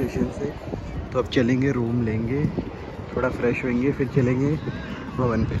Station से। तो अब चलेंगे रूम लेंगे थोड़ा फ्रेश होंगे फिर चलेंगे भवन पे।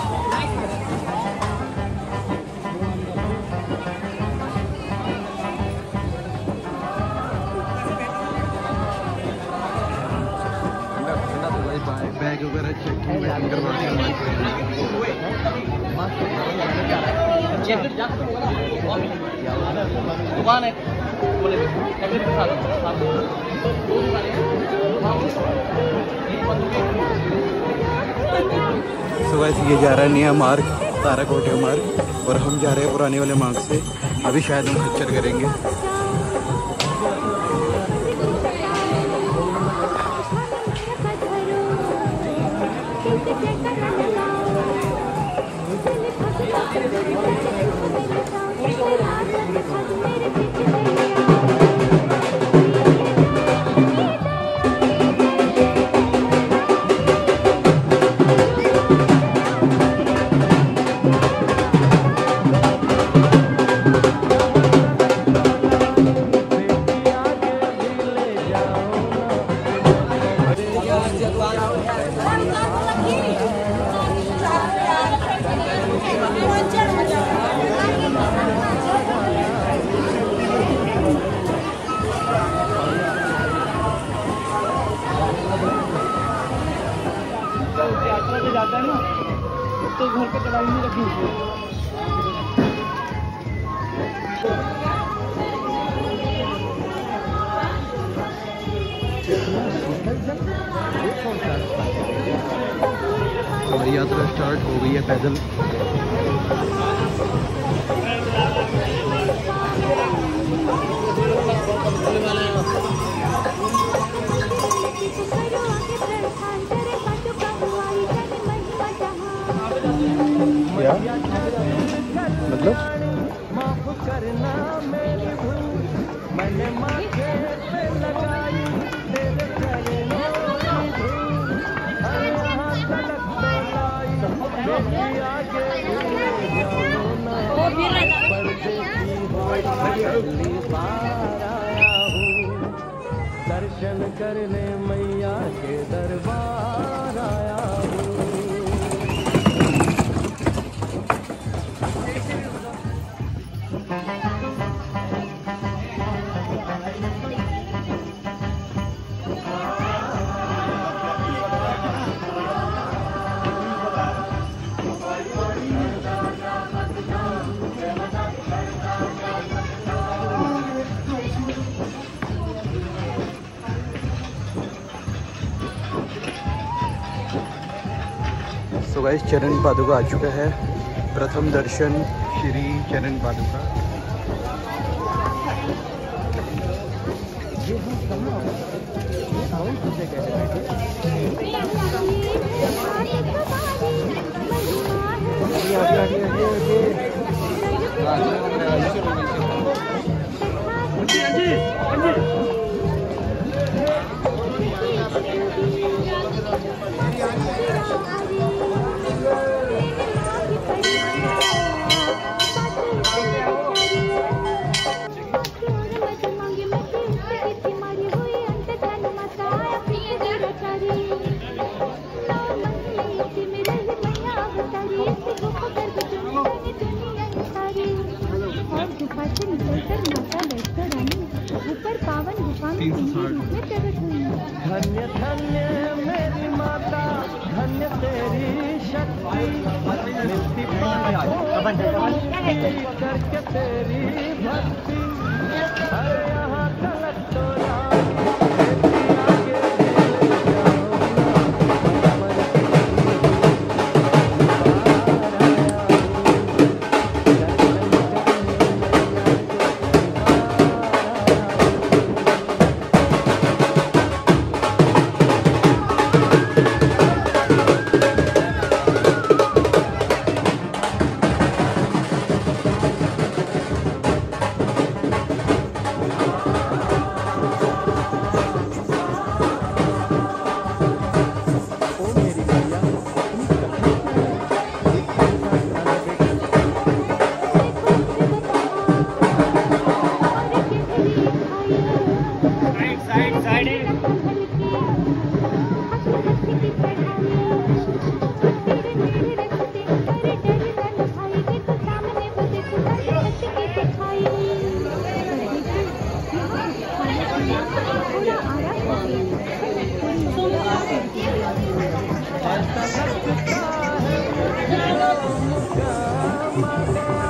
सो वैसे ये जा रहा है नया मार्ग तारा कोटे मार्ग, और हम जा रहे हैं पुराने वाले मार्ग से। अभी शायद हम खच्चर करेंगे। हमारी यात्रा स्टार्ट हो गई है पैदल। दर्शन करने मैया के दरबार। गाइस चरण पादुका आ चुका है। प्रथम दर्शन श्री चरण पादुका। तेरी भक्ति। Thank you.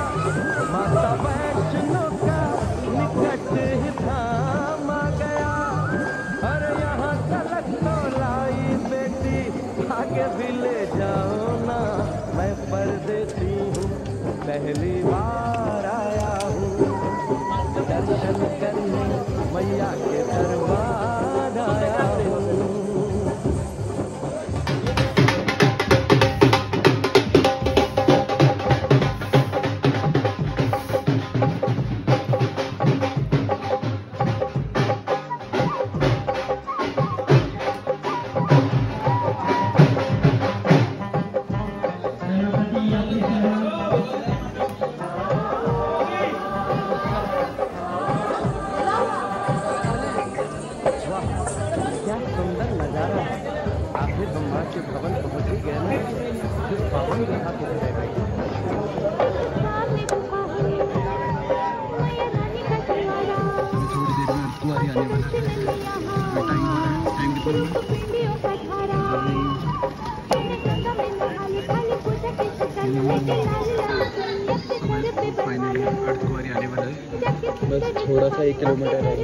हैं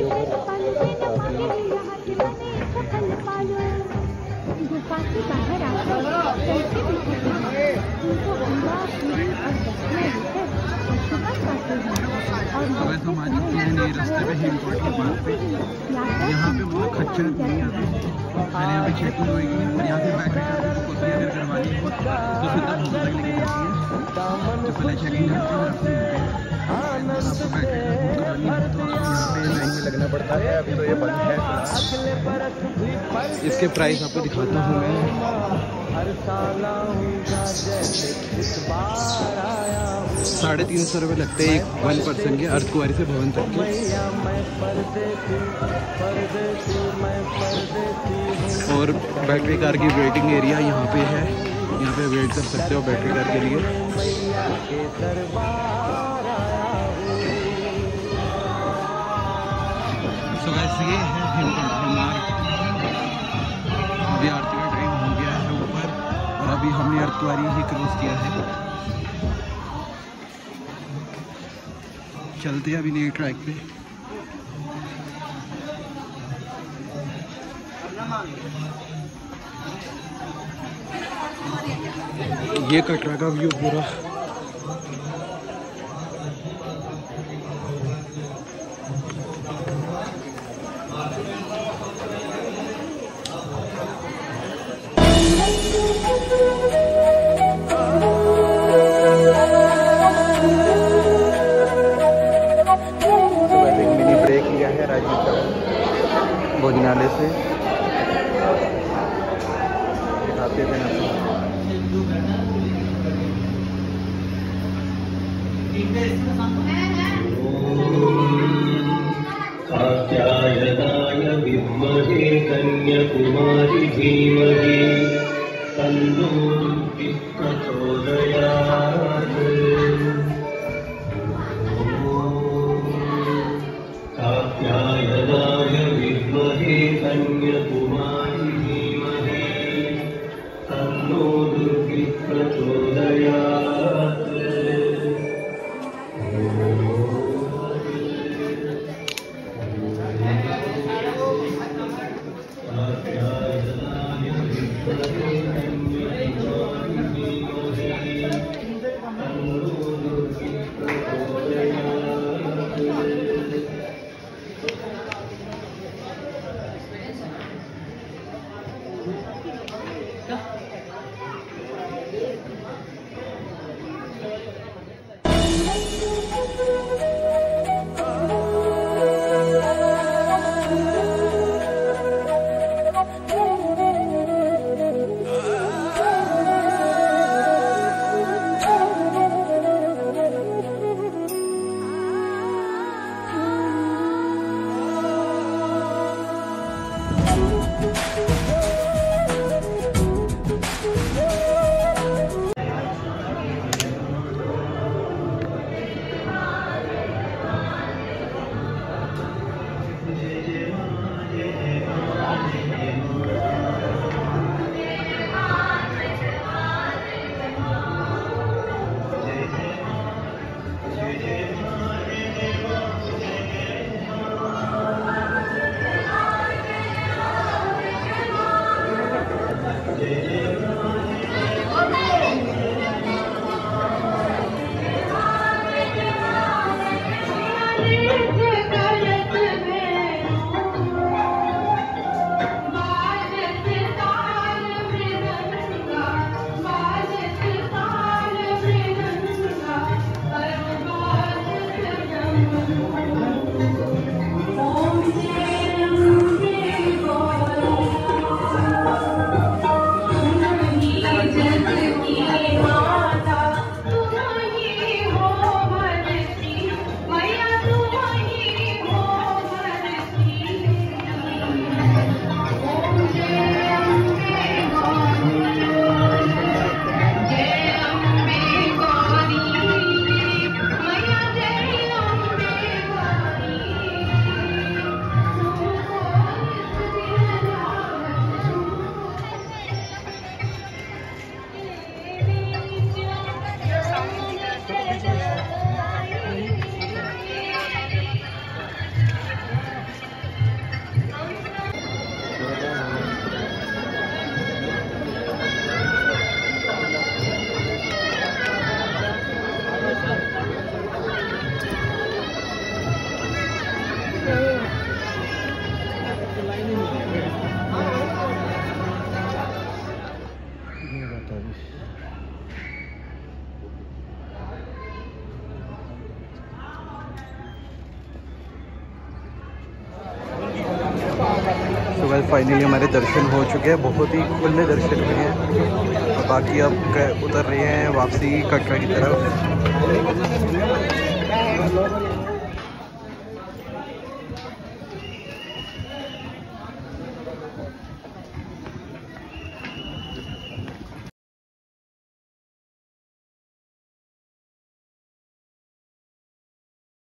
और तो वैसे हम आ चुके हैं नए रास्ते पे के यहाँ पे वो खच्चर नहीं यहाँ पे होगी और यहाँ पे अगर करवानी हो तो है तो हैं। लगना पड़ता है, अभी तो ये बंद है। इसके प्राइस आपको दिखाता हूँ मैं। साढ़े तीन सौ रुपये लगते हैं एक वन पर्सन के अर्थ कुआरी से भवन तक के। और बैटरी कार की वेटिंग एरिया यहाँ पे है। यहाँ पे वेट कर सकते हो बैटरी कार के लिए। ये है अभी आरती का टाइम हो गया है ऊपर, और अभी हमने अर्तवारी ही क्रॉस किया है। चलते हैं अभी नए ट्रैक पे। ये कटरा का व्यू पूरा। भोजनालय से। कात्यायनाय विद्महे कन्यकुमारि धीमहि। तन्नो तो वह फाइनली हमारे दर्शन हो चुके हैं। बहुत ही खुले दर्शन हुए हैं। और बाकी अब उतर रहे हैं वापसी कटरा की तरफ़।